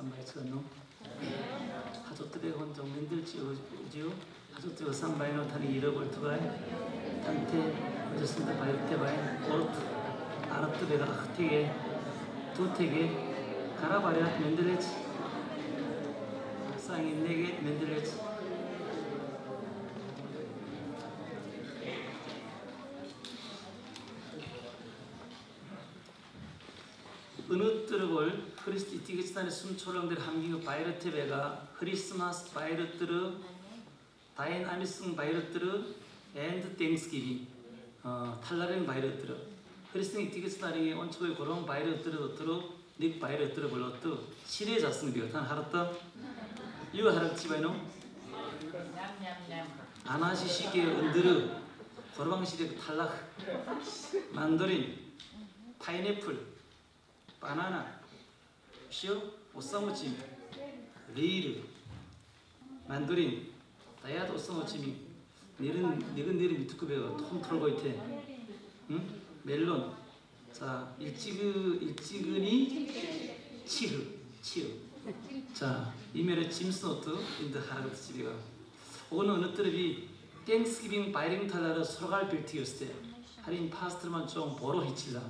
삼바에 천노 예. 가족들의 혼종민들 지우지우 가족들의 삼바에 노타니 이러볼 두가에 단테 어저스인데 바이테바에 오르트 아랍들의가 흑태게 두태게 가라바리아 맨들레지. 아, 쌍인네게 맨들레지. 크리스티 이티게스탄의 숨초령들 함기그 바이러테베가 크리스마스 바이러뜨르 다인 아미승 바이러뜨르 앤드 땡스기빙 어, 탈라랭 바이러뜨르 크리스티 이티게스탄의 온초의 고런 바이러뜨르 뜨르 닉 바이러뜨르 볼러뜨 시레 자승 비어탄 하르떠 이거 하르치바이노 아나시시게 은드르 거르방시대 탈락 만도린 파인애플 바나나, 시어, 오사무치, 레이르, 만도린, 다이아도 오사무치미, 니른 니근 니른 미투크베가 통 털고 있대. 응? 멜론. 자, 일찌그 일찌근이 치흐, 치흐. 자, 이메르 짐스노트 인드 하라그 집이가. 오늘 어느 때비 땡스기빙 바이링 탈라르 소갈 빌티였을 때 할인 파스트만 좀 보러 히칠라.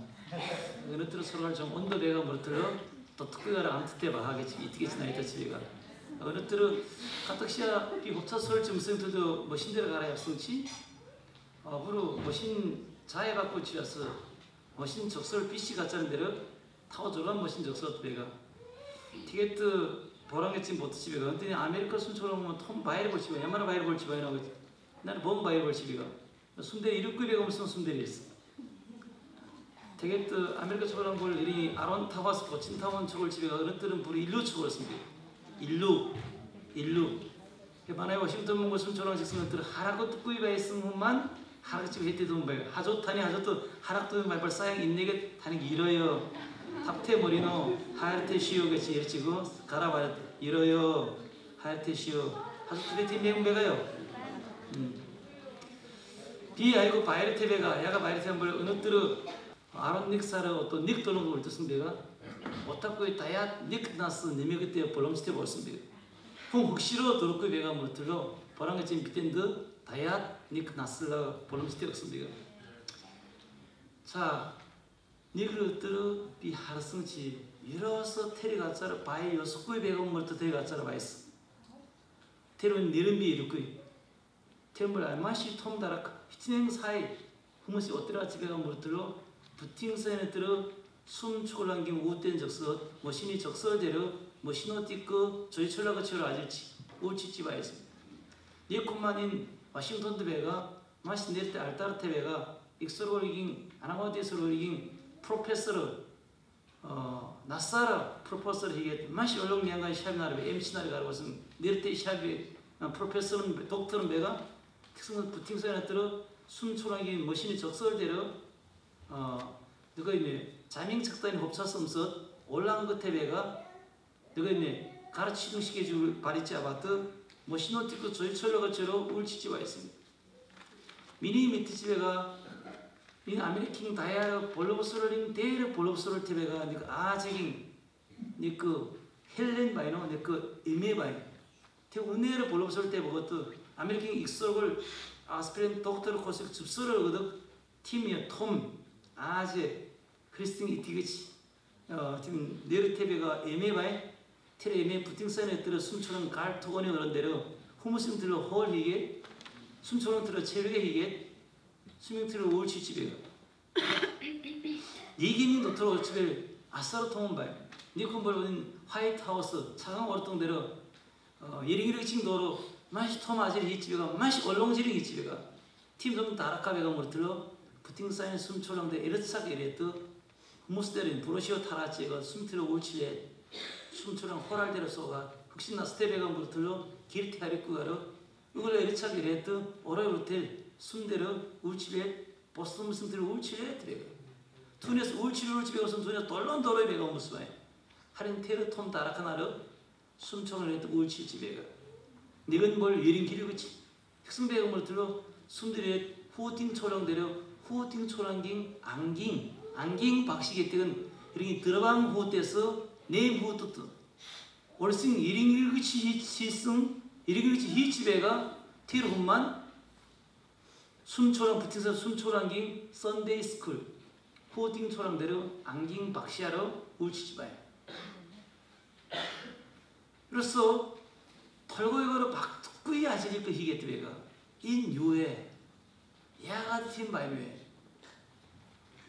어느 때로 서로가 좀 온도배가 뭐들어 또 특별한 안트때 바하겠지 이tı게 지나이다 집이가. 어느 때로 가뜩시야 이 법차설 증승들도 머신대로 가라 약성치? 어부로 머신 자해 받고 지어서 머신 적설 BC 같자는 대로 저런 머신 적설 배가. 티켓트 보랑겠지 못 집이가. 근데 아메리카 순처럼 뭐톰 바이를 볼 집이가 얼마나 바이를 볼 집이가 나고 나는 뭔 바이를 볼 집이가. 순대 이륙급에 가면 순대리 있어 되게또 아메리카 초보란 걸 이리 아론 타바스 거친 타원 초골 집에 어른들은 불이 일루 초골했습니다. 일루, 일루. 해반에 워싱턴 몽고 순초랑 직승들 하라고 듣고 입에 있으면만 하락 집 해때도 뭐 하조타니 하조도 하락도 말벌 사양 인내게 타니 이러요. 탑테 머리노 하야테 시오겠지 이러지고 가라봐 이러요. 하야테 시오. 베티 매운배가요. 음. 비 아이고 바이르테베가 야가 바이르테베 어느 뜨르 아론 닉사를 어떤 닉 도는 걸 뜻습니다. 어떻게 다야 닉 나스 님이 그때 볼럼스테 볼습니다. 풍 혹시로 도르크 배가 못 들어 보랑게 지금 비텐드 다야 닉 나스라 볼럼스테 없습니다. 자, 니그르 뜨르 비 하르승치 이로서 테리 가짜라 바이 요속구이 배가 뭘또 테리 가짜라 바이스. 테르는 니른비 이르구이. 테르물 알마시 톰다락 히트냉 사이 후무시 어때라 집에가 못 들어 부팅선에 들어 숨 초랑김 우땐 적서 뭐 신이 적설대로 뭐 신호 띠고 저희 철라가치로 아질지 우치지 바였습니다. 예컨만인 와싱턴드 배가 마시 내때 알타르테 배가 익스로리깅 아나마디스로리깅 프로페서를 어 나사라 프로포서를 이게 마시 얼렁 양간 샵나르 엠치나르 가르고선 내때 샵이 프로페서는 독터는 배가 특성은 부팅선에 들어 숨 초랑김 뭐 적설대로 어, 누가 있네? 자명 척단이 곱차섬서 올라온 것 태배가 누가 있네? 가르치는 시켜줄 바리지 아바트 뭐 신호 찍고 저희 철로가처로 울치지와 있습니다. 미니 미트집에가 이 아메리킹 다이아 볼로브스롤링 데르 볼로브스롤 테베가 니그 아제깅 니그 헬렌 바이노 니그 일메 바이 테 은혜를 볼로브스롤 때 먹었던 아메리킹 익설을 아스피린 독터를 코스 줍설을 거득 팀이야 톰 아제 크리스틴 이티그치 어, 지금 네르테베가 에메바에 테레 에메 부팅선에 들어 숨초는 갈 토건이 그런 대로 후무슨 들어 홀 희게 숨초는 들어 희게 수명 들어 올치 집에 이기민도 들어 집에 아싸로 통은 바에 니콘벌은 화이트하우스 차강 월동대로 어, 예리기력 지금 도로 맛이 토마지리 이 집에가 맛이 얼렁지리 이 집에가. 팀좀 다락가베가 뭐 들어 부팅사인 숨초랑데 에르츠삭 에레트 무스데린 브로시오 타라치가 숨트로 울치레 숨초랑 호랄데로 쏘가 흑신나 스테베가 물들로 길티 하리쿠가로 이걸 에르츠삭 에레트 오라요르텔 숨데로 울치레 보스톰 숨트로 울치레 트레가 투네스 울치레 울치베가 숨 투네스 돌론 도로이 베가 무스바이 하린 테르 톰 다라카나르 숨초랑 에레트 울치 집에가. 니근 뭘 예린 길이그치? 흑승배가 물들로 숨들에 후팅 초랑데로 후팅 초랑깅 안깅 안깅 박시게 뜨은 이렇게 들어방 후때서 내임 후뚜뚜 월승 일인일그치 히승 일인일그치 히치베가 티르훈만 순초랑 부팅서 순초랑긴 썬데이 스쿨 호딩 초랑대로 안깅 박시하러 울치지바야 그래서 털고이거로 박두꾸이 아시리 그 히게트베가. 인 유에 야가드 팀 바이메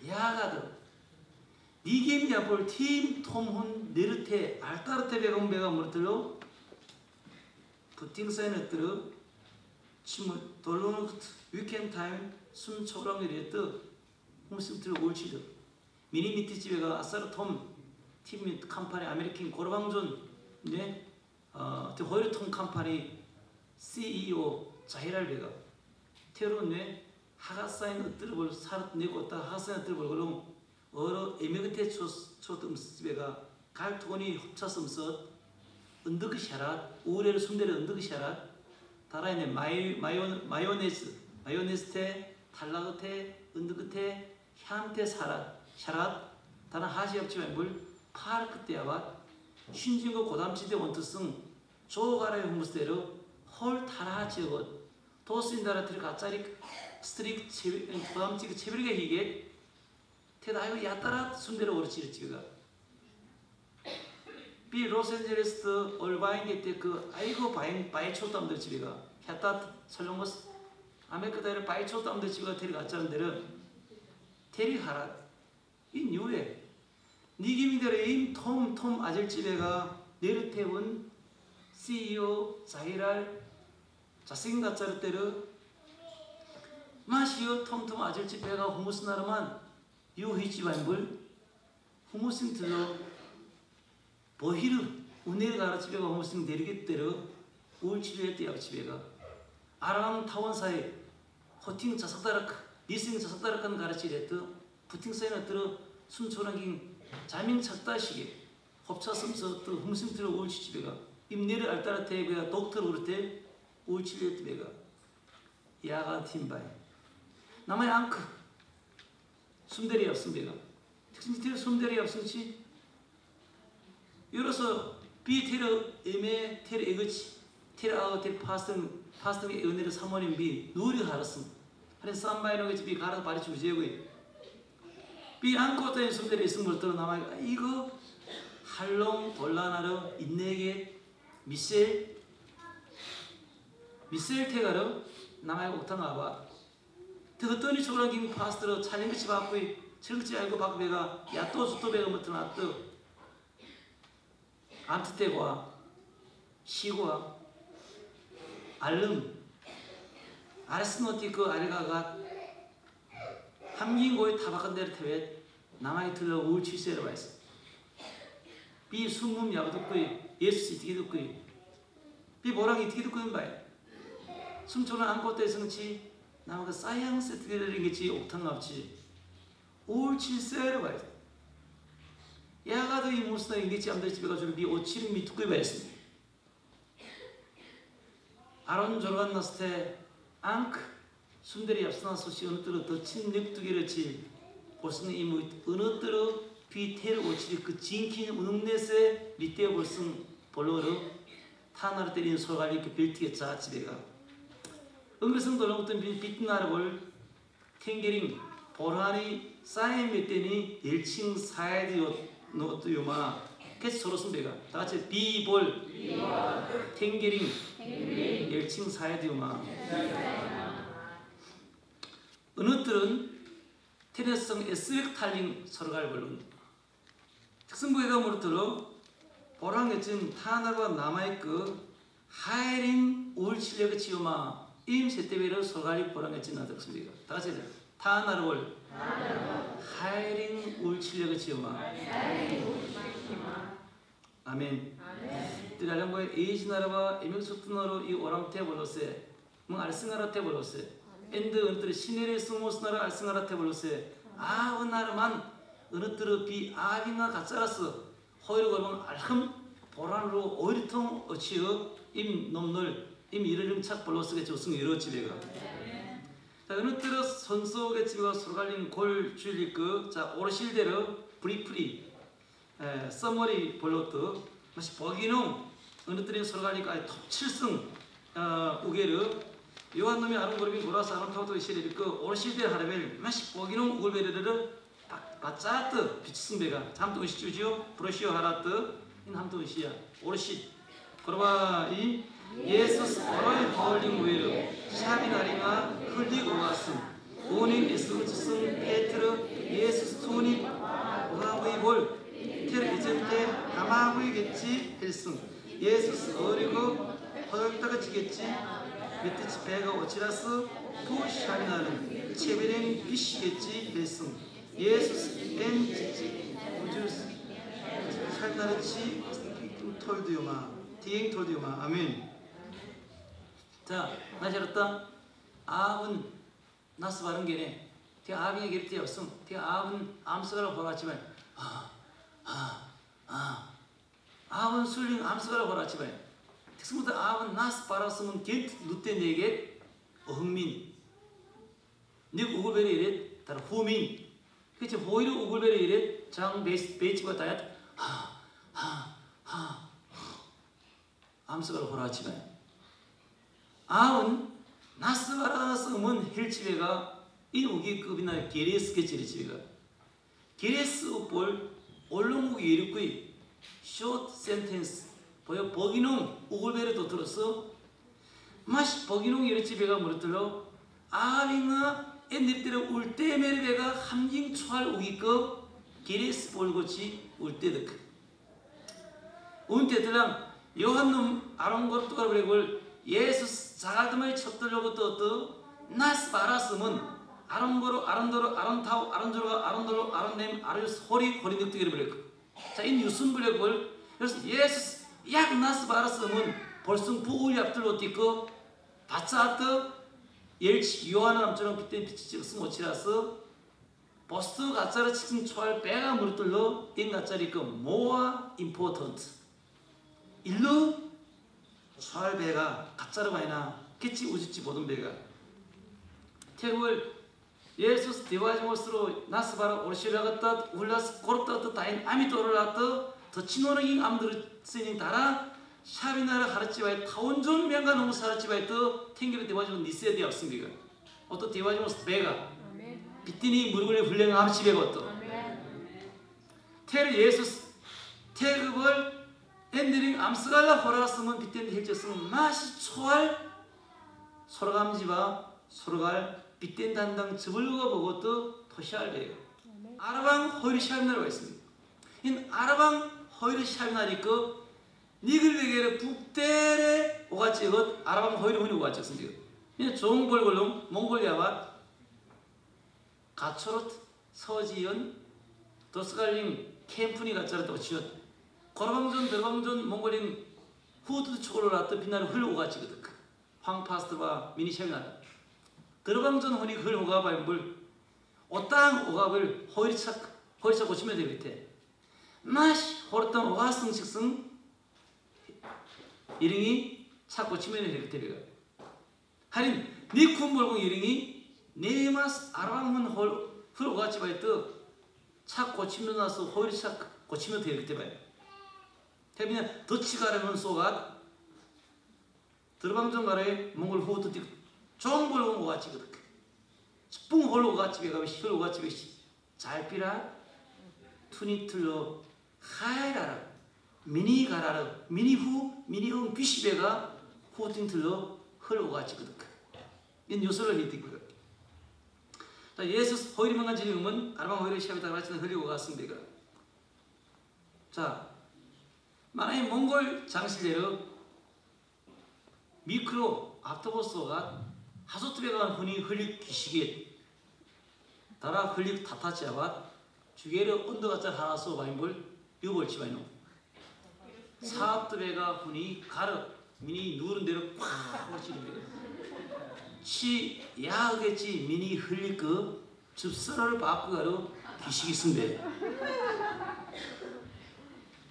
야가드. 니게미야 볼팀 톰훈 네르테 알타르테 베공베가 무르들로 부팅사이너뜨르 치무 돌로는 위켄 타임 순초랑이랬더 홍심트를 올치드 미니 미티 집에가 아사르 톰팀 컴파니 아메리칸 고르방존 네 어, 톰 컴파니 CEO 자히랄 베가. 테로네 하가사인 뜨르볼 사르 내고 따 하가사인 뜨르볼 그럼 어로 에메그테 초점 집에가 갈토니 합차섬서 은덕이 샤라 우레를 순대를 은덕이 샤라. 다라이네 마이 마요 마요네즈 마요네즈테 탈라그테 은덕그테 향테 사라 샤라. 다른 하시 없지만 물 파르크 때야와 신진거 고담치대 원투승 조가라의 후무스대로 헐 타라 지역은 도스인다라 트리 가짜리 스트릭 고담치 체비리가 이게 테다이고 야따라 순대로 오르치를 찍어가 비 로스앤젤레스 얼바인 때그 아이고 바인 바이 초담들 집이가. 야따 설렁거스 아메크다를 바이 초담들 집이가 테리 갔자는 데는 테리 하라. 이 뉴에. 니기미들의 임톰톰 아들집에가 내르테운 CEO 자이랄 자생 가짜르 때르 마시오 톰톰 아들집에가 호무스 나르만 유히지 반불 호무싱 들러 보히르 우네르 가라집에가 호무싱 데리겠대르 우울치료했대 약집에가 아람 타원사에 호팅 자석다락 리싱 자석다락한 가르치랬더 부팅 사이나 들어 순초랑긴 자밍 착다시게 홉차섬서 또 hum심 들어 우울치 집에가 임내를 알따라테 그야 독터 그르테 우울치료했대가. 야가 팀바이 남의 앙크. 숨대리 없음배가 특징 숨대리 없음치 이로서 비 테러 에메 테러 에그치 테러 아우 테러 파스팅 파스팅의 은혜를 사모님 비 누리 하랬음. 하는 쌈바이노게 비 가라 바리 주제고이 비 안고 때에 숨대리 있음 걸들 남아 이거 할롱 돌라나르 인내게 미셀 미셀 테가르 남아의 옥탕 아바 더더니 초라긴 파스트로 찰링그치 바꾸이 철그치 알고 바꾸베가 야또 수토베가 못은 아뜨 안트테과 시과 알름. 아레스노티크 아레가가 함긴고의 데를 태웨 남아이 들러 우울치세로 와있어. 비 숨문 야가 듣고이 예수씨 이떻게 듣고이. 비 뭐랑 이떻게 듣고인 바이 숨초는 안고 때 성치 나무가 사이앙스 어떻게 되는 게지 옥탄 없지. 우울치세로 와있어. 야가도 이 모스나 인게치 암들 집에 가지고 미 오치를 미 두꺼이 바였습니다 아론 조르간 나스테 앙크 순대리 앞서나 소시 어느 때로 더친 늑두개를 치 볼승 이 어느 때로 비테를 오치리 그 진킨 운응내세 리떼 볼승 볼로르 타나를 때리는 소갈리 그 빌티게 자 집에 가 응급성 돌아오던 비트나를 볼 탱게링 보라니 몇 때니 일칭 사야디요 노트 요마 캐치 서로 선배가 다 같이 비볼 탱게링 일칭 사야디요마 은어들은 테레성 에스렉 탈링 서로갈 벌룬 특성부회가 무르들어 보랑에 진 타나가 남아있고 하이린 울칠력의 치유마 임세대비를 서로갈이 보랑에진 나들었습니다. 다 같이 타나를 하이린 울칠력의 치유마 아멘. 뜨라는 거에 에이지나라와 에명소트나로 이 오랑테 볼로세 뭐 알승하라테 볼로세 엔드 은뜨르 시네레 스모스나라 알승하라테 볼로세 아 은나르만 은뜨르 비 아비나 가짜라스 호이르 걸면 알흠 보란으로 오이르통 어치어 임넘 널임 이르름 착 볼로스게 조승 이러지베가 자 은뜨르 선소게 집가 소갈린 골 줄리크 자 오르실데르 브리프리 에, 서머리 볼로트 마시 버기농 어느 때는 서로 가니까 톱칠승 어, 우게르 요한 놈이 아름거름이 돌아서 아름타우도 시리를 그 오르시대 하라벨 마시 버기농 우글베르르 바짜뜨 비치승배가 잠도 시주지요 브러시오 하라뜨 인 함도 시야. 오르시 그러바 이 예수스 어로이 버울링 우에르 샤비나리가 흘리고 왔음. 오님 예수스 페트르 예수스 투님 오하부이 볼 테르 이젠테 가마부이겠지 헬승 예수스 어리고 허덕다가 지겠지. 멧돼지 배가 오치라스 토샤리나는 체베랭 비시겠지 헬승 예수스 엔 지지. 우주스 살나르치 톨드요마 디엥 톨드요마. 아멘 자 나시렸다 아은 나스 바른 게네 티 아비에 게르티 없음 티 아은 암스가라 보라지만 아아아 아은 술링 암스가라 보라지만 특수부터 아은 나스 바라스면 겐트 누때 네게 어흥민 니 우글베리 이래 따라 후민 그치 호이르 우글베리 이래 장 베이스 베이치가 다야 하하하 암스가라 보라지만 아은 나스바라스면 헬치베가 이 우기급이나 게레스케치리 집에가. 게레스 볼 올롱우기 이르꾸이 숏 센텐스 보여 버기농 우글베르도 들었어 마시 버기농 이르 집에가 물들러 아빙아 엔디르 울테메르베가 함징 초할 우기급 게레스 볼고치 울테득. 운테들랑 요한놈 아롱거르투가 그래골 예수 첩들려고 떴더 나스 바라스면 아론거로 아론도로 아론타우 아론조로가 아론도로 아론냄 아르스 호리 호리 늑대기를 불렸고 자이 뉴슨 불렸고 그래서 예수 약 나스 바라스면 벌써 부울 yap들로 뛰고 바차트 일치 요한은 남처럼 빛된 빛이 찍었음 오치라서 버스 가짜를 치킨 초할 배가 물들러 인 가짜리 그 모아 임포턴트. 일로 초할 배가 가짜로 많이나. 깨치 우지치 보던 배가. 태국을 예수스 디와지모스로 나스바라 오르시라갔다 울라스 고르다트 다인 아미토르라트 더 암드르 쓰닝 따라 샤비나라 하르치바이 타운존 명가 너무 사르치바이트 탱기르 디와지모 니세에 되었습니다. 어또 디와지모스 배가 비티니 물건의 훈련 하르치베가 어떠 테르 예수스 태급을 엔드링 암스갈라 호라스면 비텐 헬쳤으면 맛이 초할 소라감지바 소라갈 빗댄 단당 즈불가 보고도 토시알래요. 아라방 샤브나라고 있습니다. 인 아라방 샤브나리 그 니글베게르 북대레 오가치 것 아라방 허이르 훈이 오가치 없습니다. 이 종골골롱 몽골리아와 가초롯 서지연 도스갈링 캠프니 가짜를 또 지었 고라방존德방존 몽골인 후드 초콜라트 빛나는 흘오가치거든. 황파스트와 미니샤비나라 들어방전 혼이 그 오갑을 물 오땅 오갑을 허리착 허리착 고치면 되겠대 마시 호르땅 오가승 식승. 이릉이 착 고 치면 되겠대 하린 니쿤 볼공 이릉이 네마스 아라방문 헐 오가치 바이트 착 고치면 나서 허리착 고치면 되겠대 봐요 태빈이 더치가라면 쏘가 들방전 가래 몽골 호도 정글 온 오가 지거든. 뿡 홀로 오가 집에 가면 시골 오가 집에 잘 피라. 투니 틀로 하이라라. 미니 가라라. 미니 후 미니 응 귀시베가 호틴틀로 헐 오가 지거든. 이 요소를 믿고 자 예수 호이리만간 지금은 아르방 호이리 시합에 따라 같이 흘리고 갔습니다. 자 만약에 몽골 장실대로 미크로 앞토보스가 하소트베가 흔히 흘릭 기시게 다라 흘릭 타타치아가 주게르 언더가짜 하나서 바인볼 유벌치 바이노. 사트베가 흔히 가르 미니 누른 대로 꽉 올치립니다 치 야하겠지 미니 흘릭 그 줍서를 바꾸가로 기시기 승배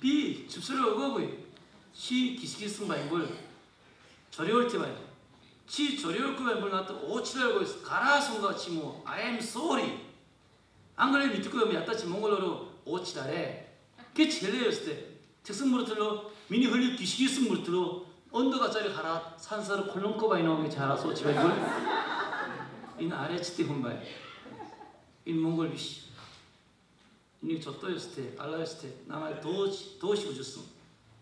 비 줍서를 어거고이 치 기시기 승바인볼 저리올 때 바이노 치 조리올크가 물나또 오치라고 가라송가 치모. I am sorry. 안 그래 밑에 거면 야따치 몽골어로 오치다래. 그게 내렸을 때. 특성무로 틀로 미니 흘리 기시기스 물들어 언더가 짜리 가라. 산사를 콜롱코바이 나오게 자라서 이걸 인 아래 치티 혼바이. 인 몽골 비시 이니 저또였을 때 알라였을 때 남아의 도시 도시 우주스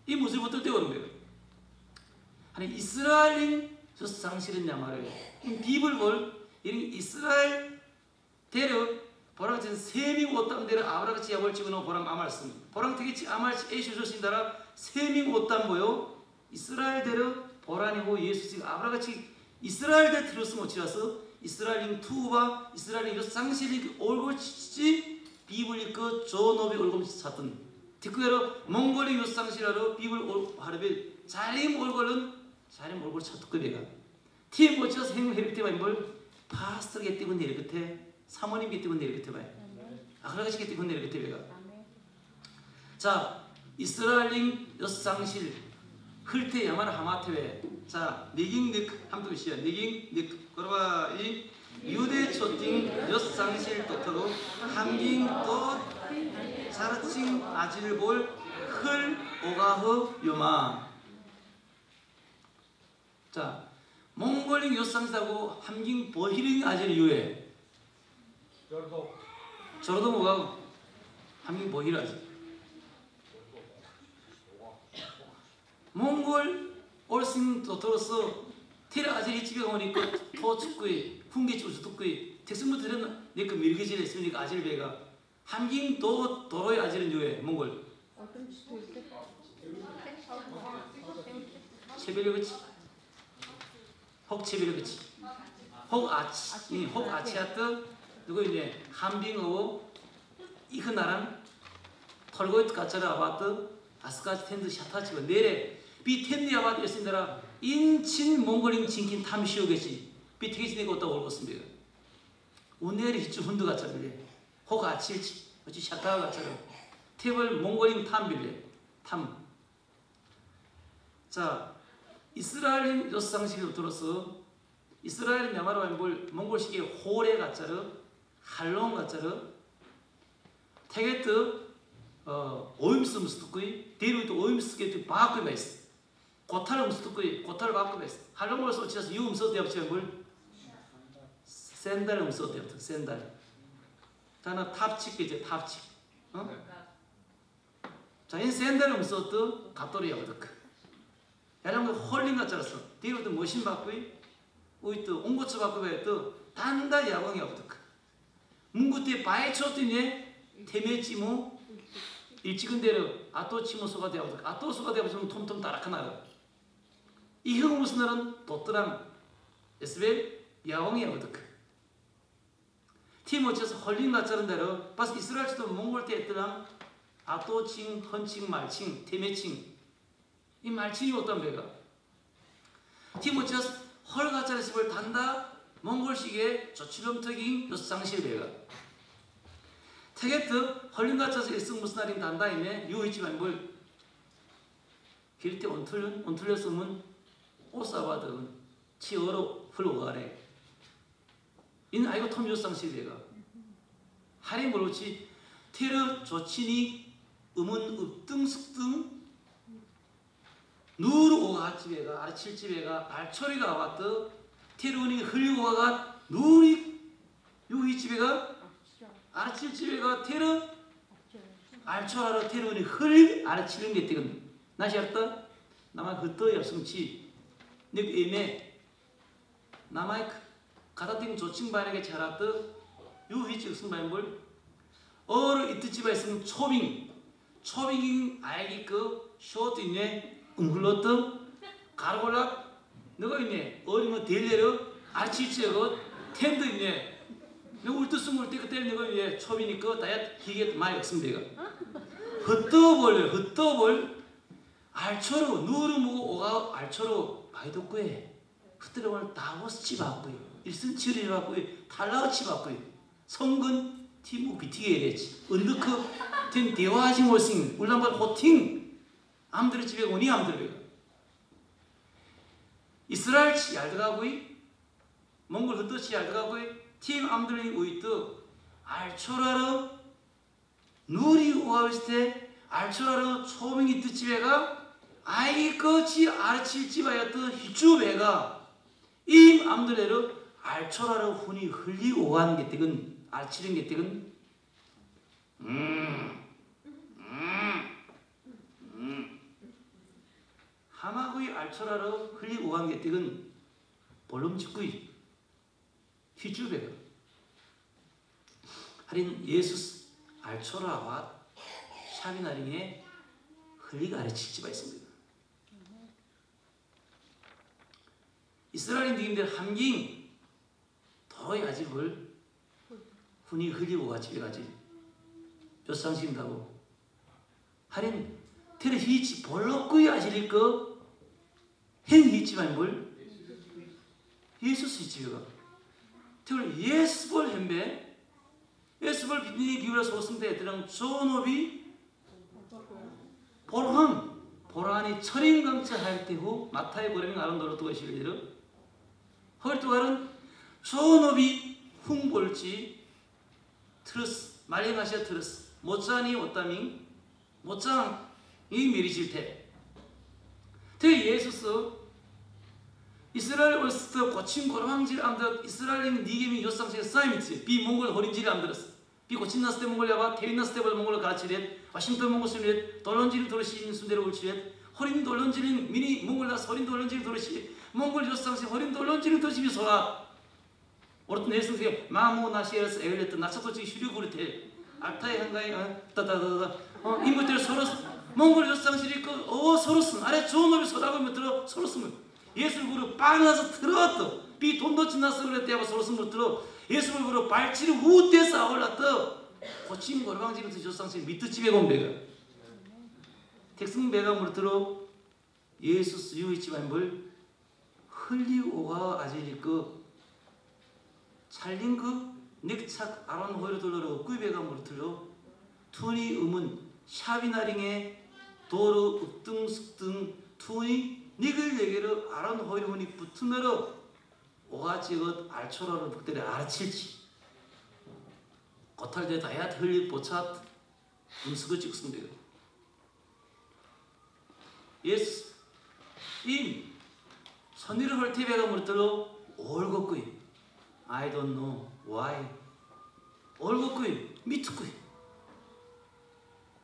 이 무슨 못할 때 오는 거예요? 아니 이스라엘인 저 상실은 야말을 비블 볼 이런 이스라엘 대려 보랑 전 세밍 옷담 대려 아브라같이 야벌 찍어놓은 보랑 아말씀 보랑 되겠지 아말치 에이쇼 조신다라 세밍 옷담 보여. 이스라엘 대려 보라니고 예수 지금 아브라같이 이스라엘 대 들었으면 뭐 어찌라서 이스라엘인 투바 이스라엘인 요 상실이 얼굴 치지 비블리 그 조노비 찾던 듣고여러 몽골이 요 상실하러 비블 하르베 자림 얼굴은 자림 얼굴 찾던 거래가. 팀 어찌라서 행동 헤릭テ뭘 파스터게 뛰고 내려 끝에 사모님게 뛰고 내려 끝에 봐요. 아그라같이 뛰고 내려 끝에 배가. 자 이스라엘인 요 상실 흘테 야만 하마테베 자 니깅 닉 함도 시야. 니깅 닉. 그러바 이 유대 초팅 여상실 도터로 함깅 또 자라칭 아질볼 흘 오가흐 요마. 자 몽골링 요상사고 함깅 버히링 아질 유에 저도. 저러도 뭐가 함깅 버히르 아질 몽골 올싱 도토로서 테라 아질이 집에 가니까 더 춥고이 훈계 쭈주 듣고이 택승부 들은 내그 밀기질 했으니까 아질 배가 함깅 도 도로의 아질은 요에 몽골. 체별이 그치. 혹 체별이 그치. 혹 아치. 혹 아치아트. 누구 이제 함빙어고 이그 나란 털고이 가짜라 아바트. 아스카치 텐드 샤타치가 내래. 비 텐드 아바트 했습니다 인친 몽골인 진킨 탐시오겠지 비 티게치 내가 어디다 올것습니다. 오늘이 히츠 훈드 가짜bil래. 혹 아치일치 어찌 샤타가 가짜라 테벌 몽골인 탐빌래. 탐. 자, 이스라엘인 여상식을 들어서 이스라엘인 야마로 뭘 몽골식의 호레 가짜르 할롱 가짜르 테게트 어 오임스 무스토크이 데루도 오임스 게트 바크 베스 고탈 무스토크이 고탈 베스. 할롱을 소치서 유 음서 대합체 뭘 샌달 음서 대합체 샌달 다나 탑칙 이제 탑칙 어? 자, 이 샌달 음서도 가토리야 어떻게 야랑 그 홀링 같잖았어. 뒤로도 머신 받고 우이또 옹고츠 받고 왜또 단다 야광이 없득. 문구띠 바에 쳤더니 테메치모 일찍은 대로 아토치모소가 되어 아토소가 되어서 톰톰 따라카나가. 이 날은 도트랑 에스벨 야광이 없득. 티모치에서 홀링 같자는 대로 바스 이스라엘도 몽골 때 했더랑 아토칭, 헌칭, 말칭, 테메칭. 이 말칭이 어떤 배가? 티모치아스 헐가짜리 집을 단다 몽골식의 저치름턱인 요상실 배가. 테게트 헐링가짜서 일승 무슨 날인 단다 있네 유이치만 뭘? 길때 온틀 온틀렸으면 오사바드 치어로 흘러가래 인 아이고 톰 요상실 배가. 하리 모르치 테르 조치니 음은 읍등 숙등 누르 오가 집에가 아칠 집에가 알초리가 왔더 테루니 흘리고가 누리 요이 집에가 아칠 집에가 테르 알초라로 테루니 흘 아치는 게 되건 나시 알다? 나만 흩어 yap승치. 닉 에메 나마이 가다팅 조칭 바에게 자랐더 요이 집 승바인볼? 어르 이트 집에 있으면 초빙. 초빙 아이기 그 쇼트 있네? 음흘렀던 가르골락 너가 있네. 어리면 델레르? 아치치고 텐드 있네. 너 울뜨숨 때 그때 너가 이제 초비니까 다야 기계 많이 없으면 내가 헛떠볼 헛떠볼. 알초로 누르 무고 오가 알초로 바이도 꾸에 흩뜨려볼 다워스치 받고요 일승치리 받고요 탈라우치 받고요. 성근 티무 비티게 이랬지. 은드크 텐 대화하지 못싱 울란발 호팅. 암들의 집에 오니 암들의 이스라엘 치 알드가고이? 몽골 흩듯이 알드가고이? 팀 암들의 우이뜨. 알초라로 누리 우아비스테 알초라로 초빙이 뜻집에가 끝이 아르칠지바였던 희주배가 임 암들레로 알초라로 훈이 흘리고 가는 게 되건 알치는 게 되건 음, 음, 음. 하마구이 알초라로 흘리고 가는 게 되건 볼름직구이 희주배가 하린 예수 알초라와 샤비나링의 흘리가 아래칠지가 있습니다. 이스라엘 니인들 함ging 더이 아집을 훈이 흘리고 같이 가지 뼈상신다고. 하린 테레 히치 볼록구이 아질일 거? 행히치만 뭘? 예수스 히치가. 테올 예스볼 햄베? 예스볼 비니 기울어 소승대 애들랑 조노비 보람 보라니 철인 강체 할 때후 마타의 보람이 아름다울 두가 실리르 헐뚜가는 조노비 흉볼지 트러스 말레마시아 트러스 모짜니 오따밍 모짱 이 미리질테. 대 예수스 이스라엘 올스터 고친 고랑질 암들 이스라엘인 니게미 요상세 사이미츠 비 몽골 호린질이 암들었어. 비 고친 나스 때 몽골 야바 태윈 나스 때 몽골 가치렛 와싱턴 몽골 순렛 돌론지리 도르시 순대로 올치렛 호린 돌론지린 미니 몽골 나스 호린 돌론지리 도르시 몽골 요상세 호린 돌론지리 도르시 소라 오르트 내승세 마모 나시에스 에일레트 나차토치 슈리구르테 알타이 한가이 어 따다다다 어 인부들 서로 몽골 요상실이 그어 서로스 아래 좋은 놈이 서라고 들어 서로스면 예수를 부르 빵나서 들어왔다 비 돈도 지나서 그랬대고 서로스면 들어 예수를 부르 발치를 후대서 올랐다 고침 고르방지부터 조상실 밑드집에 공배가. 택승배가 물 들어 예수 수유이지만 뭘 흘리오가 아질리 그 찰린 그 넥착 아론 호이로 돌러로 꾸이배가 물 들어 투니 음은 샤비나링의 도로 읍등 숙등 투니 니글 얘기를 아론 호이로니 붙으므로 오가지것 알초라를 북들에 알아칠지 거탈대 다야 흘리 보차 음식을 찍습니다. 예수 임. 선의를 헐티베가 물들어 올거꾸이 I don't know why. 올거꾸이 미트꾸이.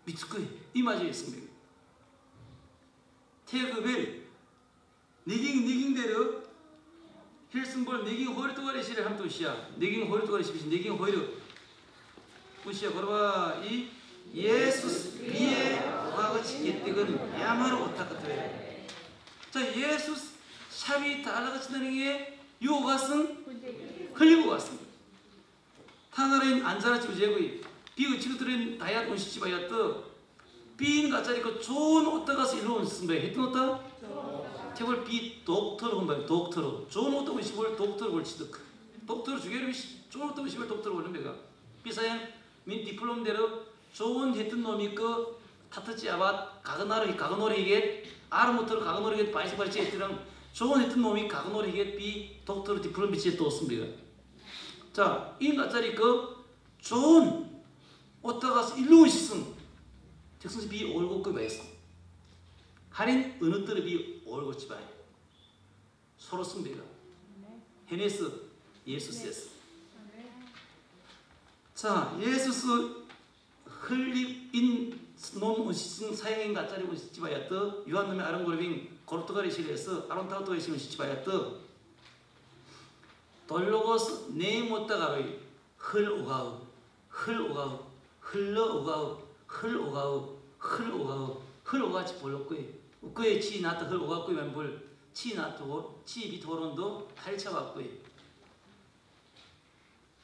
미트꾸이 이 말이 있습니다. 태그벨 니깅 니깅대로 힐슨볼 니깅 호르토가리 시를 함도 시야 니깅 호르토가리 시비 니깅 호르 우시야 걸어봐. 이 예수스 비에 와가치 개뜨근 야마로 오타카토에 자 예수스 샤비 달라가치 나링에 요가승 흘리고 갔습니다. 타나라인 안자라치 우제구이 비그 치그들은 다이아 온시치 바이었더 비인 가짜리 그 좋은 옷다 가서 일로 온습니다 했던 옷다? 태벌 비 독터로 온다 독터로 좋은 옷다 온시볼 독터로 올치득 독터로 주게를 좋은 옷다 온시볼 독터로 배가. 비사양 민 디플롬대로 좋은 했던 놈이 그 타트지 아바 가그나르 가그노리게 아르모터로 가그노리게 바이스 발치 했더랑 좋은 했던 놈이 가그노리게 비 독터로 디플롬 비치에 또 없습니다 자, 이 가짜리 그 좋은 가서 일로 오시승 특성시 비 올고 그 왜서 할인 어느 때를 비 올고 집안 서로 승배가. 헤네스 예수스에서 자 예수스 흘립인 놈 오시승 사행인 가짜리 오시지바야떠 유한놈의 아름고르빙 고르토가리 실에서 아론타우토가리 실을 오시지바야떠 돌로고스 네모따가로이 흘 오가우 흘 오가우 흘러 오가우 흘 오가우 흘 오가우 흘 오가치 볼록구이 우끄에 치 나타 흘 오가꾸이 만불. 치 나토 치 비토론도 탈쳐갖구이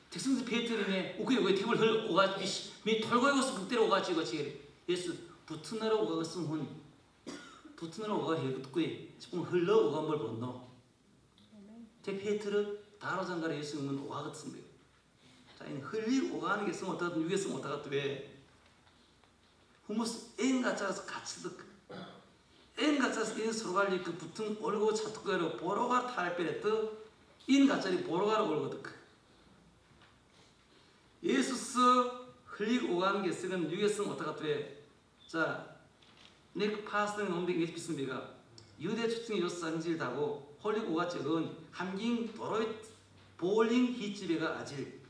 특성스 페트리네 우끄에 우끄에 테블 흘 오가치 미 털고이고스 북대로 오가치 거치 예수 부트나로 오가갔음 훈 부트나로 오가 해굿구이 지금 흘러 오간벌 번노. 테 페트르 다로장가를 예수님은 오가 같습니다. 자, 이 흘리 오가는 게 쓰면 어떡하든 위에 쓰면 어떡하든 왜? 후무스 엔 가짜서 같이 듣. 엔 가짜서 인 서로갈리 그 붙은 올고 차투가로 보로가 탈빼랬더 인 가 짜리 보로가로 올고 듣. 예수스 흘리 오가는 게 쓰면 위에 쓰면 어떡하든 왜? 자, 내 파스는 놈들 게 비습니다. 유대 축승의 요상질다고 홀리고가 적은 함ging 도로 이 볼링 히집에가 아질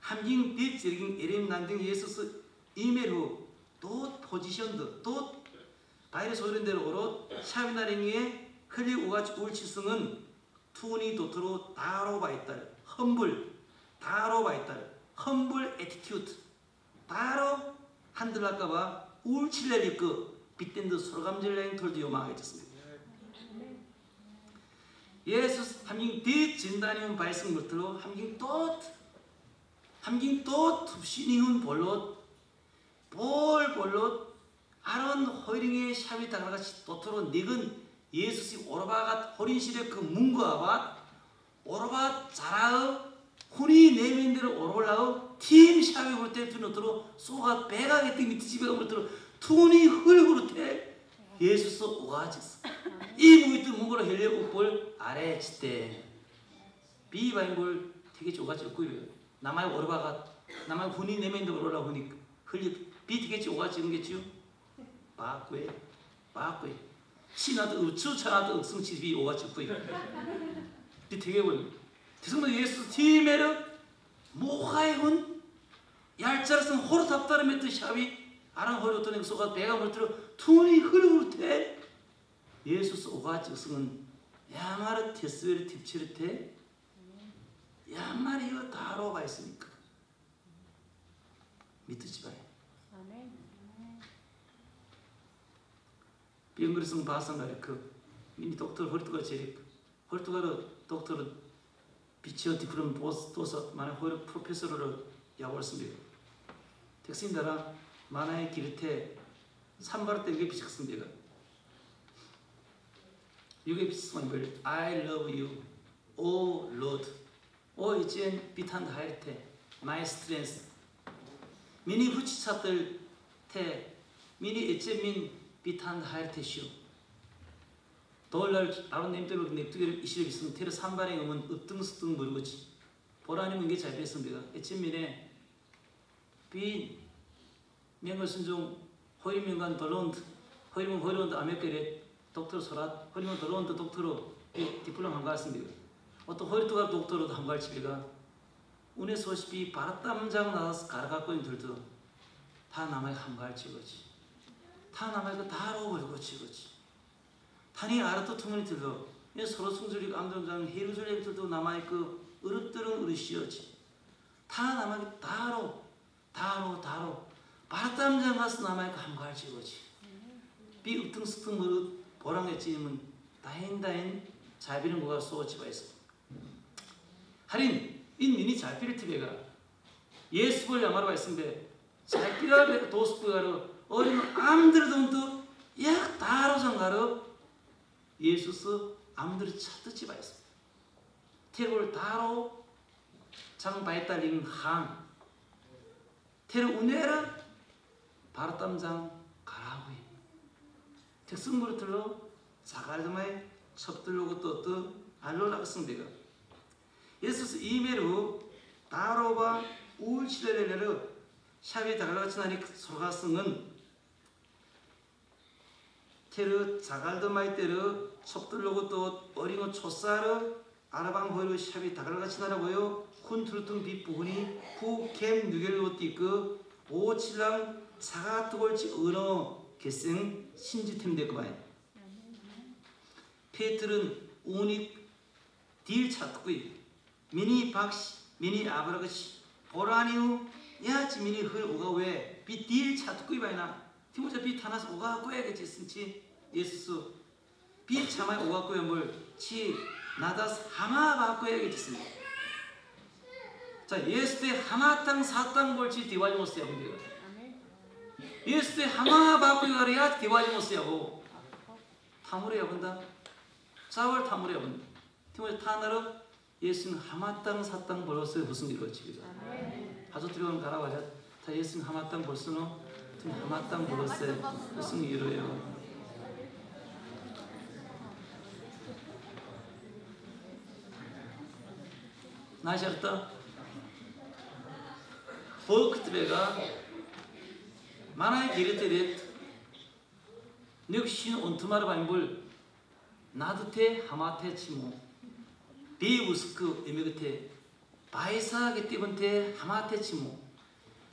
함ging 빌지링 에림 난등 예수스 이메루 또 포지션드 또 바이러스 오른대로 오롯 샤비나링의 흘리고가 울치승은 투니 도트로 다로 바이탈 험불 다로 바이탈 험불 에티튜드 다로 한들날까봐 울칠레리크 빗댄드 소감질랭 톨드 요망해졌습니다. 예수 함긴 디 진단이운 발성 못들로 함긴 또 함긴 또 톱신이운 볼롯 볼 볼롯 아론 허이링의 샤비 다가같이 도토로 닉은 예수시 오르바가 호린실의 그 문과와 오르바 자라의 혼이 내면대로 오르라의 팀 샤비 볼때 두노트로 쏘가 배가게 때 밑에 집에 가버렸더로 투니 흘구르 때 예수스 오가지스. 이 무기도 문거로 헬레고 볼 아래 지대. 비바인볼 되게 좋아지 없고요. 남의 오르바가 남의 혼이 내면대로 오르라 보니 흘리 비 되게 오가지 는겠지요 바꾸에 바꾸에. 신하도 우추 차나도 억성치 비 오가지 없고요. 비 되게 보여 대성도 예수 팀에르 모하이군 얄짜르슨 호르 답다르메 트 샤비 아랑 허리 어떤 소가 배가 물들어 투니 흐르르 때 예수스 오가지 승은 야마르 테스베르 팁치르 테 야마리요 다로가 있으니까. 믿으지 마요 비응그리승 바상가리 그 미니 독tor 허리투가 제리 허리투가르 독tor 비치어 디프럼 보스 도서 만에 허리 프로페서를 야월습니다 택신다라 만화의 기르테 삼바르 때게 비쳤습니다. 이게 비슷한 걸 I love you, O Lord, O 이젠 비탄 하일테, my strength. 미니 후치차들 테, 미니 이제민 비탄 하일테시오. 돌날 아론 냄대로 냅두기를 이시를 있으면 테르 삼발의 음은 으뜸스뜸 물고지. 보라님 이게 잘 됐습니다. 이제민의 비 명을 순종 허이명간 돌론드 허이명 허이론드 아메케레 독터 소랏 허이명 돌론드 독터로 디플롬 한가했습니다. 어떤 허리투가 독터로도 한가집이가 운의 소식이 바람장 나와서 가라갖고 있들도 다 남의 한가할지거지. 다 남의 그 다 로 버리고 지거지. 단이 알아도 투문이 들도 서로 승줄이 암정장 해루줄렘들도 남의 그 어릇들은 어릇이었지. 다 남의 다로 다로 다로 바람장 가서 남아야 한가할 지거지. 비 으퉁스퉁 보랑에 찌면 다행다행 잘비는 거가 쏘지가 있어. 하린 인민이 잘비를 티베가 예수를 야마로 했는데 잘비라 도스프가로 어린 암들도 또약 다로 정가로 예수스 암들이 찾듯이 봐있어. 테골 다로 장 바이달링 항 테르 우네라 바르땀장 가라고이 특승부를 들러 자갈드마에 첩들로고 또또 알로라가 승대가 예수스 이메루 다로바 우울치레레레르 샤비 다갈같이 나니 소가승은 테르 자갈드마이 때르 첩들로고 또 어린거 초사르 아라방 호이르 샤비 다갈같이 나라고요 훈투르퉁 빗부훈이 후캠 누겔로 띠그 오칠랑 사가뜨골지 언어 개생 신지템 될거봐요. 페트른 우닉 딜 찾고이 미니 박시 미니 아브라그시. 보라니우 야지 미니 흘 오가 왜비딜 찾고이 봐이나. 티모자 비 타나서 오가 꼬야겠지 승치 예수스. 비 참아 오가 꼬야 뭘치 나다스 하마 바 꼬야겠지 승 자, 예수 때 하마 땅 사땅 볼지 디와지 못세요, 근데 예수 때 하마 바꾸이 가래야 디와지 못세요. 타무레 야 본다. 자월 타무레 야 본다. 티모지 타나로 예수는 하마 땅 사땅 벌었어요. 무슨 이거지? 가족 들어오는 가라가자. 다 예수는 하마 땅 벌스노. 하마 땅 벌었어요. 무슨 이로요? 나셨다. 볼크트베가 만화의 기르테렛 늑신 온트마르 반불 나드테 하마테 치모 비우스크 에메그테 바이사게 띠번테 하마테 치모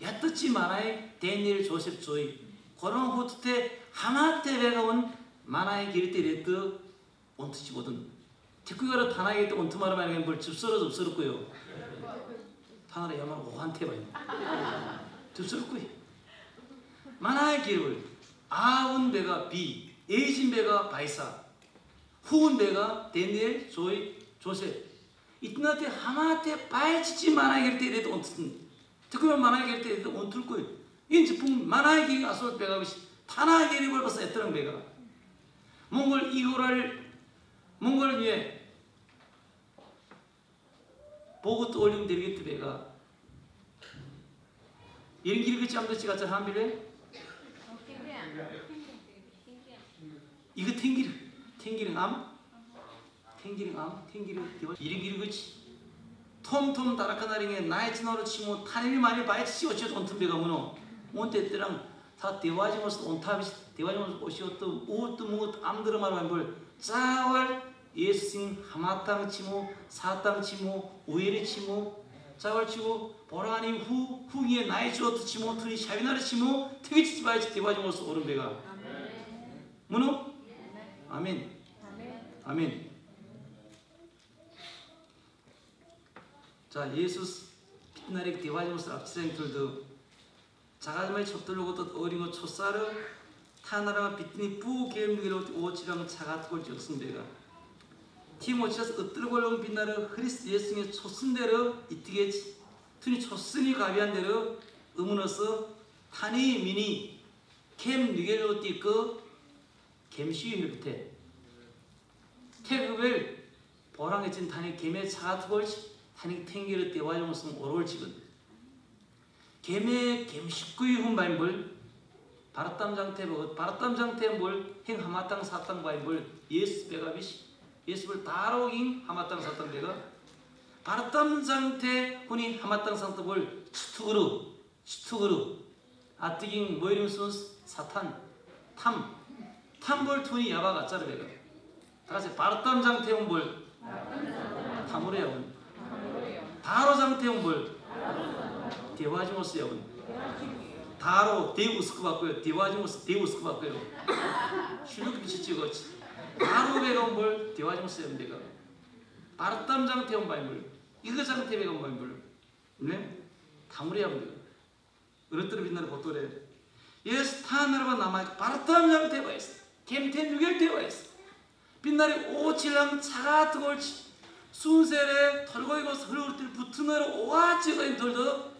야뜨치 마나의 데니엘 조셉 조이 그런 호트테 하마테 베가온 마나의 기르테 레트 온트치거든. 티쿠가로 타나게 또 온트마르 걸 줍서러 줍서럽고요. 타나라 야만 오한테 봐요 줍서럽고요 마나의 기를 아운 베가 비 에이신 베가 바이사 후운 베가 데니엘 조이 조셉 이트나테 하마테 바이치치 마나의 기르테 레트 온트 특히나 만화의 길때 온틀 거예요. 인지 풍 만화의 길 아솔 배가 타나의 길이 벌써 했더란 배가. 몽골 이거를 몽골 위에 보고 떠올리면 되겠다 배가. 이런 길이 그치 아무도 지가 한 빌래 이거 탱기르 탱기르 암? 탱기르 암? 탱기르 이런 길이 그치 톰톰 다라카나링에 나의 진화로 치고 타님이 많이 바이치 어찌도 온틈배가 무노 온때 때랑 다 대화지모스 온탑이 대화지모스 오시었도 우또 무엇 암들어 말하면 뭘 짜월 예수님 하마땅 치모 사땅 치모 우에리 치모. 짜월 치고 보라니 후 후기에 나의 주어트 치모 투니 샤비나르 치모 트위치 바이치 대화지모스 오른배가. 무노 아멘. 아멘. 자 예수 빛나리 대화지모스 앞지생들도 자가지마이 첩들로고도 어리고 초사르 타나라가 빛니 뿌 게임기로 오치랑 차가트골 적승대가. 티모치아스 엇들골롱 빛나르 크리스트 예수의 초순대로 이티게지 투니 초순이 가비한대로 의문어서 타니 미니 캠 니겔로 띠그 캠시유 힐테 태그벨 보랑해진 타니 캠의 차가트골 하나님 탱기를 무슨 오롤 지금 개매 겜식구이 훈 바임볼 바라땀 장태 먹었 바라땀 장태 뭘행 하마땅 사땅 바임볼 예수 베가비시. 예수를 다로긴 하마땅 사땅 베가 바라땀 장태 훈이 하마땅 사땅 볼 치투그루 치투그루. 아뜨긴 뭐 이름 순 사탄 탐. 탐볼 투니 야바 가짜르 베가 다같이 바라땀 장태 훈볼. 탐으로 야 다로 장태용 뭘 대화지모스 여분 다로 데우스크 받고요. 대화지모스 데우스크 받고요. 실력 빛이 찍었지. 다로 배가 뭘 대화지모스 여분 대가. 바르땀 장태용 바이물 이거 장태 배가 바이물 네? 다무리 하면 돼요 어른들을 빛나는 보도래. 타나라가 남아있고 바르땀 장태 바이스 캠텐 유결 대화했어. 빛나리 오칠랑 차가 뜨거울지 순셀에 털고 이고 흐르을 때 붙으므로 오와 찍어인 돌도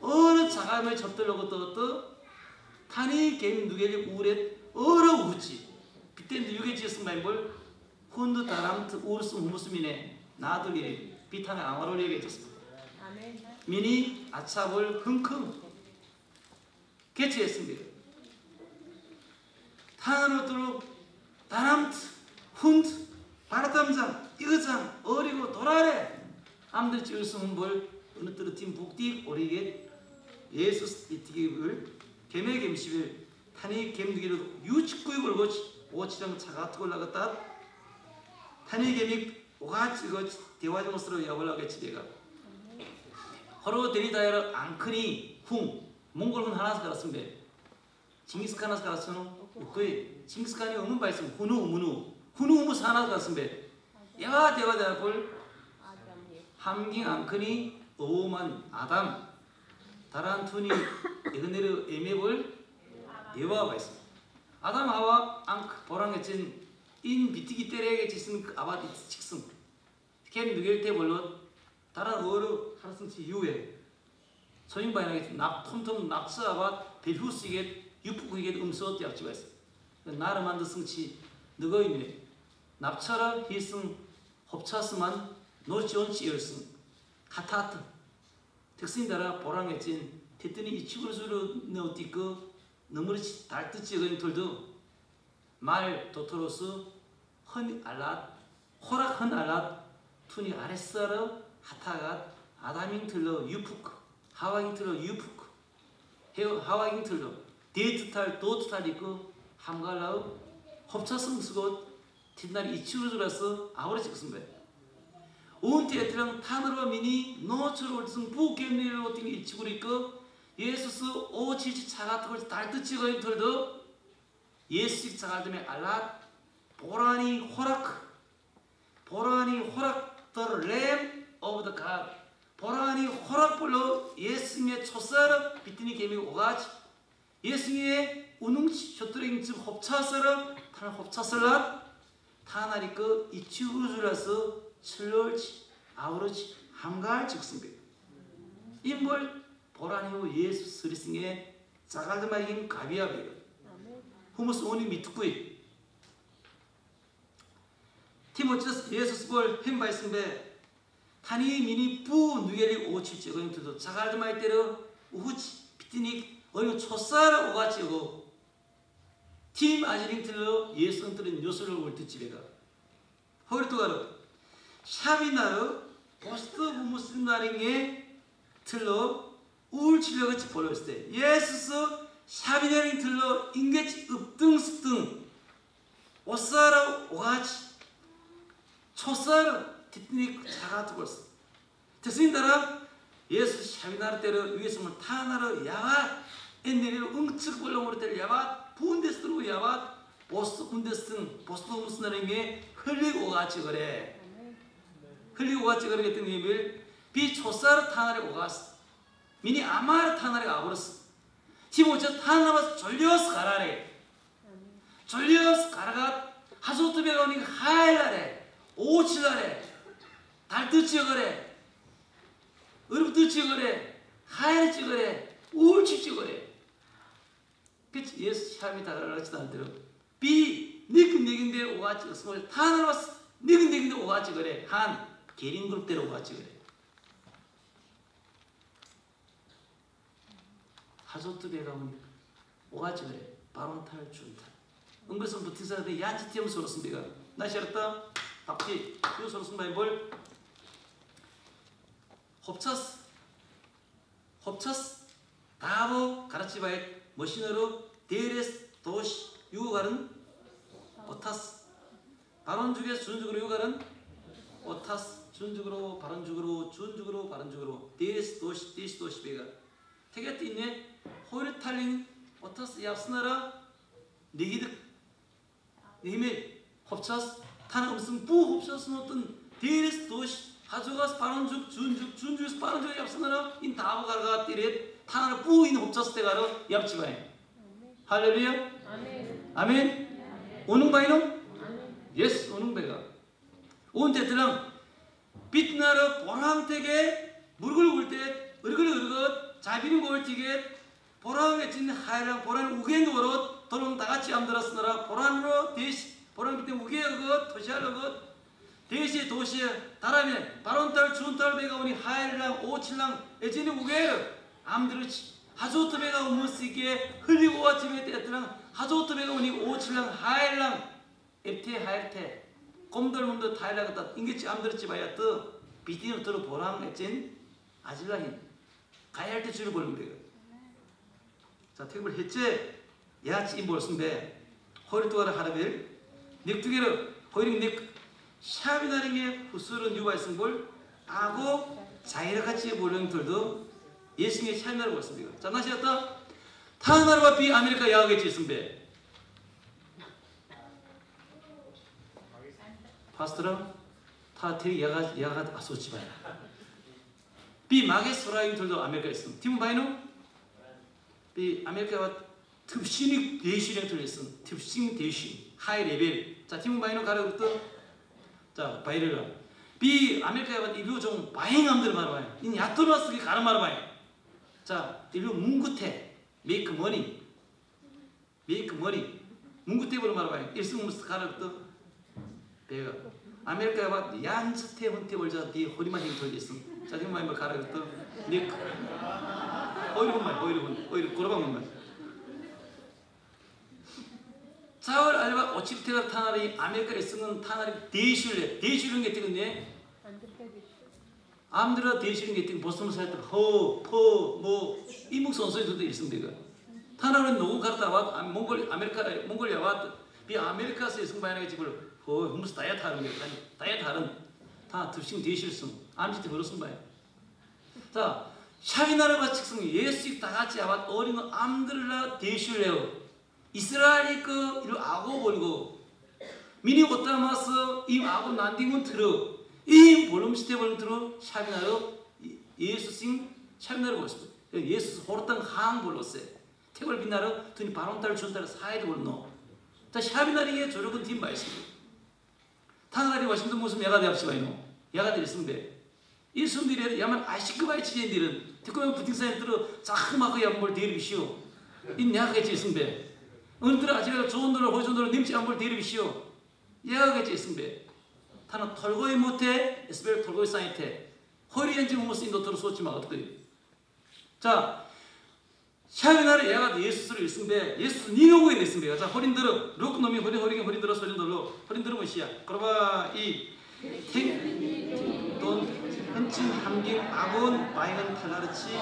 어느 자감에 접들려고 떠또 타니 게임 누게리 우레 어려 우지. 비텐 유게 지었은 말뭘 혼도 다람트 우르스 무스미네. 나들이 비탄에 아마로 얘기했습니다. 미니 아차볼 흥흥 개최했습니다. 타나로도록 다람트 훈트 바라담장 이거장 어리고 도라래 암들 찍을 수뭘 어느 때로 팀 북디 오리게 예수 이티기를 개매 gem십을 타니 gem두기로 유치구이 걸고 오치랑 차가 트골라갔다 타니 gem이 오가치 거 대화정스로 야벌라겠지 내가. 허로 데리다야를 앙크니 쿵 몽골 훈 하나서 갈았으면 징기스칸 하나서 갈았으면 거의 징기스칸이 없는 바 있으면 훈우 우문우 훈우 우무 사나서 야가 대가 대가 볼 함ging 앙크니 어우만 아담. 다란투니 에그네르 에메볼 예와가 있어. 아담 하와 앙크 보랑에진 인 비티기 때레게 지슨 아바디 직승. 캔 누겔 때 볼로 다른 어르 하르승치 유에 소인바이나게 납 톰톰 아바 벨후스게 유프구이게 음소 띠악지가 있어. 만드 승치 너거 있네. 납차라 희승 홉차스만 노지온치 열승 카타트 특성이다라 보랑했진 테트니 이치구로 수로 넣었디그 너무르치 달뜨지 그인 돌도 말 도토로스 헌 알랏 호락 헌 알랏 투니 아레스아르 하타가 아담인 틀러 유푸크 하와인 틀러 유푸크. 하와인 틀러. 데이트탈 도트탈 있고 함갈라우 홉차승 스곳 뒷날이 이치우주라서 아우라 찍었습니다. 온티 에트랑 타너로 미니 노처로 올성 부게미로 띵 이치구로 있고 예수스 오치치 차가트걸 달뜨치고 인털도 예수식 차가드메 알랏 보라니 호락. 보라니 호락 the lamb of the God. 보라니 호락불로 예수님의 초사람 비트니 개미 오가지. 예수님의 우능치 쇼트링 즉 홉차사람 타나 홉차살라. 타나리 그 이치우주라서 철럴지 아우러지 함갈 즉습니다 인벌 보라니오 예수 스리싱의 자갈드마이긴 가비아베가 후무스 오니 미투쿠이 티모치스 예수스 볼 햄바이승베 타니 미니 뿌 누겔리 오치치 어임트도 자갈드마이 때려 우후치 비티닉 어이고 초사라 오가치고 팀 아지링 틀로 예수는 틀은 요소를 올트 집에가. 허리토가로. 샤비나르 포스트 무슬림 나링에 틀로 우울치료같이 벌었을 때 예수스 샤비나링 틀로 인게치 읍등습등 오사라 오가치 초사라 티트닉 자가트 벌써 됐습니다 예수 샤비나르 때로 위에서만 타나르 야와 엔네리로 응측 벌렁으로 때려 야와 부운데스로 야와 보스 군데스등 보스 무스나링에 흘리고 같이 그래. 흘리고 같이 그래 했던 의미를 비초사르 타나르 오가스. 미니 아마르 타나르 아버렸어. 티모체 타나르 졸려서 가라래. 졸려서 가라가 하소트베가 오니까 하일라래 오칠라래 달뜨치어 그래. 어렵뜨치어 그래. 하일치어 그래. 우울치어 그래. 그치? 예수 샤미 다라라지도 않대로 비 니근 니근데 오가지 스몰 타나라스 니근 니근데 오가지 그래. 한 개린 그룹대로 오가지 그래. 하소트베가 오니까 오가지 그래. 바론탈 준탈. 은거선 붙은 사람들 야지 티엄 소로스비가 나시았다 답지 요 소로스 바이볼 홉차스 홉차스 다보 가르치바에 머신으로 데레스 도시 유가는 오타스. 발언죽에 준죽으로 유가는 오타스. 준죽으로 발언죽으로 준죽으로 발언죽으로. 데레스 도시 데시 도시 베가. 테게트 있네. 호르탈린 오타스 얍스나라 니기득 니메 홉차스 타는 없음 부 홉차스는 어떤 데레스 도시 하조가스 발언죽 준죽 준죽에서 발언죽에 얍스나라 인 다보 가르가 띠레 타나를 뿌인 홉차스 때가로 얍지바에 할렐루야. 아멘. 오는 바이노 예스 오는 배가. 온 때들랑 빛나러 보람되게 무르글 울때 으르글 으르긋 자비는 골티게 보람에 진 하이랑 보람 우겐 거로 도롱 다 같이 암들었으느라 보람으로 대시 보람 밑에 우게 그 도시할 그 대시 도시에 다라면 바론달 준달 배가 오니 하이랑 오칠랑 에진이 우게를 암들었지 하조트 배가 쓰게 흘리고 와집에 때들랑 하조트 배가 오니 오칠랑 하일랑 앱테 하일테. 곰들 몸도 타일랑 다. 인게치 암들었지 봐야 또 비디오 들어 보람 했진 아질라힌 가야 할 때 줄을 보는 거예요. 자 테이블 했지? 야치 임볼 승배 허리뚜가를 하라빌 닉두개를 허리링 닉 샤비나링의 후술은 유바 있음볼 아고 자이라 같이 보령들도 예수님의 샤비나를 보았습니다. 자 나시였다? 타나르와 비 아메리카 야하겠지 있음배. 파스트랑 타 테리 야가 야가 아소치바야 비 마게 소라인들도 아메리카 있음. 팀 바이노 비 아메리카와 습신이 대시령 들렸음. 습신 대시 하이 레벨 자팀 바이노 가르부터 자 바이르라. 비 아메리카와 일루 좀 바행함들 말아봐요 이 야토마스기 가르 말아봐요 자 일루 뭉구테 메이크 머니 메이크 머니 뭉구테브로 말아봐요 일승무스 가르부터 배가. 아메리카와 얀스테 헌테 월자. 디 허리만 힘 돌렸음 자 마이버 가르부터 닉 오이르 말 오이르 혼 오이르 고르방 말 자월 알바 오치르테가 타나리 아메리카에 쓰는 타나리 대실레 대실은 게 뜨는데 암들어 대실은 게 뜨는 보스무 살때 허퍼뭐 이묵 선수에도 있습니다 타나는 누구 갔다 와 몽골 아메리카 몽골리아 와비 아메리카스에 승바하는 집을 어, 무슨 다이어트 하는 거야. 아니, 다이어트 하는 다 듭신 대실성. 암시때 그렇습 봐요. 자, 샤비나라가 측성이 예수익 다 같이 아마 어린 거 암들라 대실래요. 이스라엘이 그 이를 아고 버리고 미니 오타마스 이 아고 난딩은 들어 이 볼음 들어 샤비나로 예수싱 샤비나로 보였습니다. 예수 호르땅 항 불렀어요. 태걸 빛나러 드니 바론탈 준탈 사이드 불노. 자 샤비나리의 조력은 팀 말씀입니다. 타나리 와신도 무슨 야가 대 합시바이노. 야가 되었습니다. 이 순들이 야만 아시크바이 치젠들은 특히 부팅사에 들어 자크마크 양볼 대리비시오. 이 같이 있습니다. 은들아 아직도 좋은 노래 호준 님지 양볼 대리비시오. 야가 같이 있습니다. 타는 털고이 못해 에스벨 털고이 사이테 허리 엔지 무슨 인도 들어 쏘지 마 어떻게 자 샤비나를 야가 예수를 읽습니다. 예수 니오고에 있습니다. 자 허린 들어 룩 놈이 허리 허리 허리 들어 소리 들어 허린 들어 뭐시야. 그러봐 이돈 현진 함경 아곤 바이건 탈라르치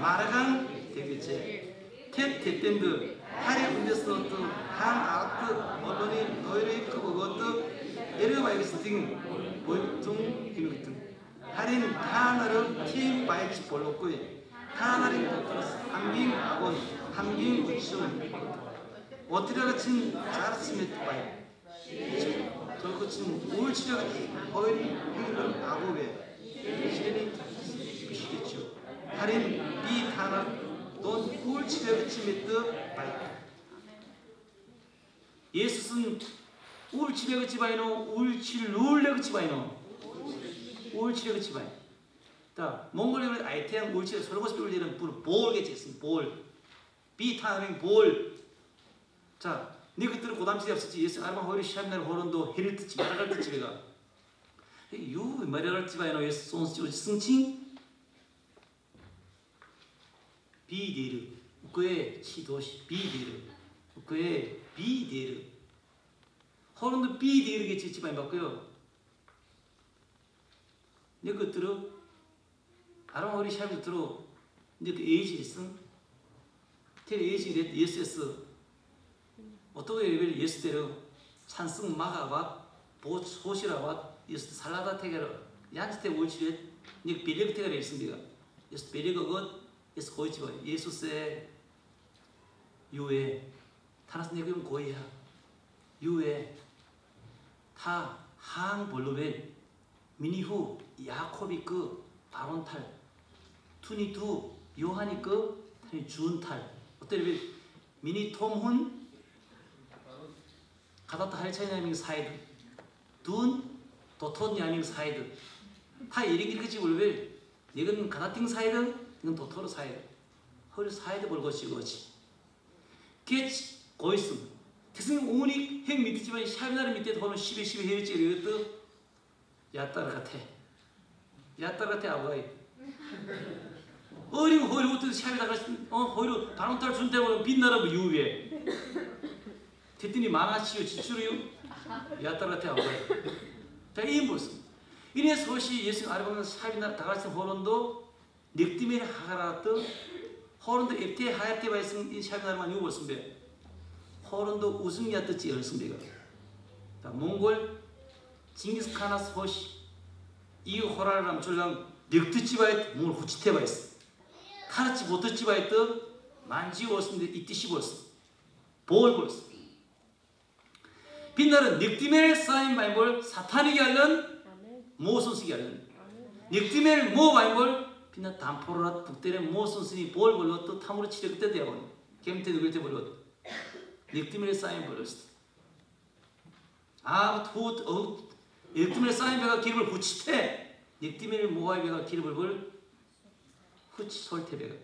마라강 되겠지. 탭 대땐드 하리 운데스노트 한 아트 언론이 너희를 그거것도 에르바이스 등 보이퉁 기능등 하린 하나를 팀 바이치 볼록고에 하나님 도트러스 함긴 아곤 함긴 우치움 어트리가 친 자르스메트 바이. 저거 친 우울치려가 어인 행동 아고베 시련이 비시겠죠. 할인 비 타나 돈 우울치려가 치메트 바이 예수는 우울치려가 치바이노 우울치를 누울려가 치바이노 우울치려가 치바이 자, 몽골리는 아이템 울치 설거지 울리는 불 볼겠지 있습니다. 볼. 비타민 볼. 자, 네 그때는 고담치이 없었지. 예수 아르마 호리 샤미날 호론도 해를 뜻지 말아갈 뜻지 내가. 유 말아갈 뜻바이노 예수 손스 지 승칭. 비디르. 그의 치도시 비디르. 그의 비디르. 호론도 비디르겠지 지바이 맞고요. 네 그때로 아로마 우리 샤비 들어. 이제 그 에이지 있음 텔 에이지 레 예스에스 어떻게 레벨 예스대로 찬승 마가밭 보 소시라밭 예스 살라다 테게로 얀지테 올치레 니 빌레그 테게로 있습니다 예스 빌레그 것 예스 고이치바 예수세. 유에 타나스 내금 고이야 유에 타 항 볼로벨 미니후 야코비 그 바론탈 투니투 요한이 그 준탈. 어때요 미니 톰훈 가다타 할차이 나밍 사이드 둔 도톤 야밍 사이드. 다 이리기 그지 울벨 이건 가다팅 사이드 이건 도토로 사이드. 허리 사이드 볼 것이 거지. 게치 고있음 태승 오니 핵 밑이지만 샤비나르 밑에 보면 10에 10에 해일지 이것도 야따라 같아. 야따라 같아 아버이. 어린 허리 어떻게 샤비다가 어 허리로 바람탈 준대고 빛나라고 유에. 됐더니 만화치요 지출이요? 야따라테 아버지 자이. 모습 이래 소시 예수 아르바는 샤비나 다같이 호론도 닉디메 하가라또 호론도 앱테 하야테 바이승 이 샤비나만 이거 보습니다 포른도 우승이었듯이 열승비가 몽골 징기스카나 소시 이 호라람 줄랑 늑드치바이트 몽골 호치테바이스 카르치 보트치바이트 만지오스인데 이뜻이 벌써 보을 벌써 빛나는 늑디멜 사인 바이볼 사탄이게 하는 모순스게 하는 늑디멜 모 바이볼 빛나 단포로라 북대의 모순스니 보을 벌로 또 탐으로 치려 그때 되어버린 겸태 누굴 때 보려 1 때문에 쌓인 버렸어. 아, 도, 어, 일 때문에 쌓인 배가 기름을 붙이태. 일 때문에 모아 배가 기름을 불 후치 설태 배가.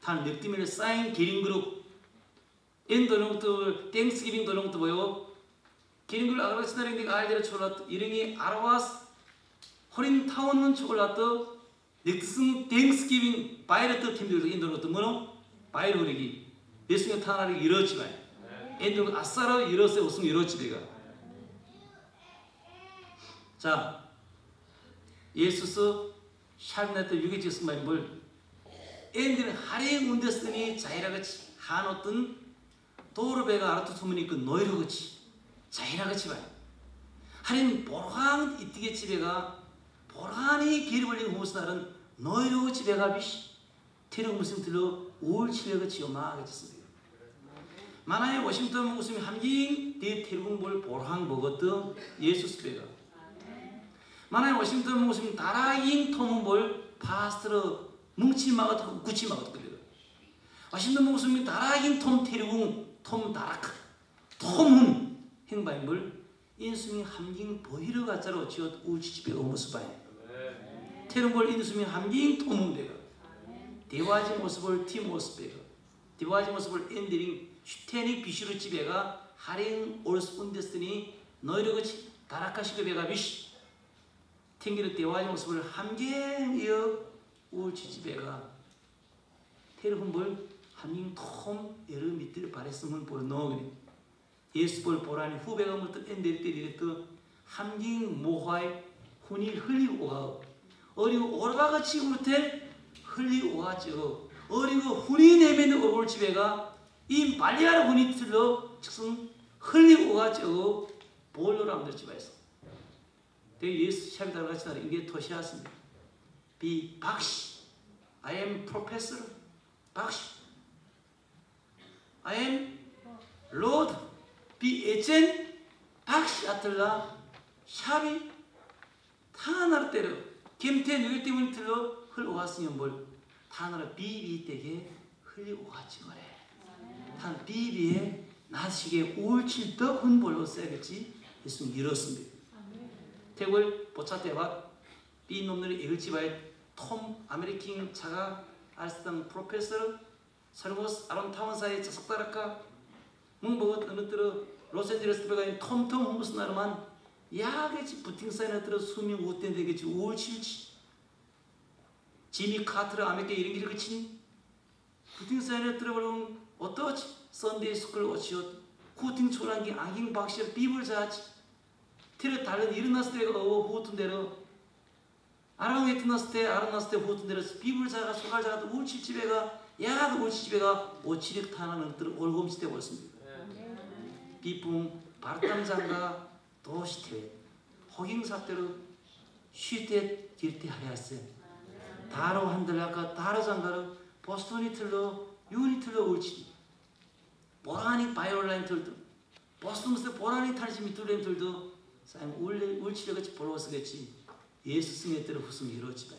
단일 때문에 쌓인 기름 그룹. 인 도는 것도 땡스기빙 도는 것도 뭐요? 기름 그룹 아그라 시나링 아이들의 초라트 이름이 아라와스 허린 타원은 초콜라트 넥슨 땡스기빙 바이러트 팀들도 인도는 것도 뭐노? 바이러기. 예수님 타나리 이러지마 인도 아싸라 이러세 우승 이러지베가. 자 예수스 샤르네트 유기지스 말을 엔디는 하레 운데스니 자이라같이 한 어떤 도르베가 아르투 소문이 그 너이러같이 자이라같이 봐요. 하린 보라한 이뜨게 집에가 보라하니 길이 벌린 호스날은 너희로 집에가 비시. 테르 무슨 들 칠레가 지어마겠습니다. 만화의 워싱턴 무슨 함긴 대 테르궁볼 보라한 먹었던 예수 스베가 만화의 워싱턴 무슨 다라인 톰볼 파스트러 뭉치마가 구치마가 그래요. 워싱턴 무슨 다라인 톰 테르궁 톰 다라카 톰은 행바임을 인수민 함긴 보이르 가짜로 지어 우치집에 오무스바에 테르골 인수민 함긴 톰은데가 대화지 모습을 티모스베가 대화지 모습을 엔드링 슈테닉 비슈르 집에가 하링 올스 운데스니 너희를 그치 다라카시그 베가 비시 탱기르 대화지 모습을 함경이여 우치 집에가 테르훈볼 함긴 톰 에르 밑들 바랬으면 보여 넣으니 예수 볼 보라니 후배가 물듯 엔데리 때리랬더 함긴 모화에 훈이 흘리고 가 어리고 오르바같이 울테 흘리고 가죠. 어리고 훈이 내면의 얼굴 집에가 이 말리가는 훈이 틀러 즉슨 흘리고 가죠. 볼로람들 집에서 대 예수 샵이 달같이 나는 이게 도시였습니다. 비 박시 I am professor. 박시 I am Lord. 비 에젠. 박시 아틀라. 샵이 타나르 때려. 김태 누일 때문에 틀러 흘러왔으니 뭘 타나르 비비 때게 흘리고 갔지 그래 한 비비에 나시게 울칠 더 훈볼로 써야겠지? 예수님 이렇습니다. 태굴 보차대와 비 놈들이 읽을지바에 톰 아메리킹 차가 알스당 프로페서 설고스 아론타운사의 자석다랄까 뭉보고 어느 때로 로스앤젤레스 배가 톰톰 홍무스 나르만 야겠지 부팅사이나 들어 수명 우땐 되겠지 우울칠지 지미 카트를 아메게 이런 길을 그치니? 부팅사이나 들어버리면 어떠지? 썬데이 스쿨 어치옷 쿠팅 초란기 앙깅 박시어 비블 자지. 티를 달른 일어났을 때가 어 후튼 대로. 아랑에 트났을 때 아랑났을 때 후튼 대로 비블 자가 소갈 자가 우울칠 집에가 야가도 우울칠 집에가 오치릭 타나는 들어 올곰치 때 버렸습니다. 비풍 바르탐장가 도시태 허깅사태로 쉬때 길때 하야세 다로 한들라까? 다로 장가로? 보스토니 틀로 유니 틀로 울치 보라니 바이올라인 틀도. 보스토무스 보라니 탈시 미틀렌 틀도. 사임 울치려 같이 볼로스겠지. 예수 승의 때로 후승 이루어지다